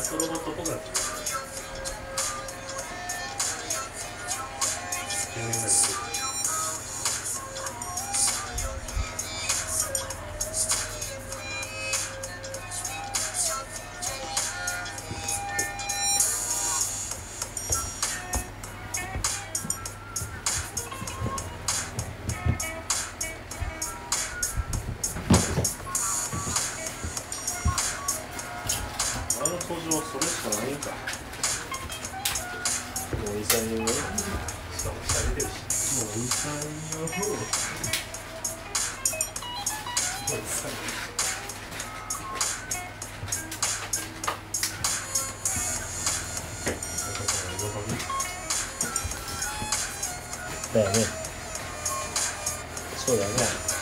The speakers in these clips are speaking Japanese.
近やっとロボットっぽくなってきた10年ぐら。いもう23人目しかも下出てるしもう23人目もうだよねそうだよね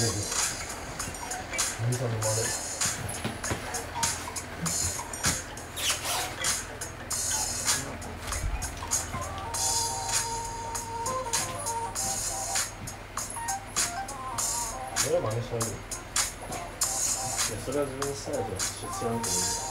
何かのまでそれは真似しないで。いやそれは自分のスタイルだ。し知らんけどいい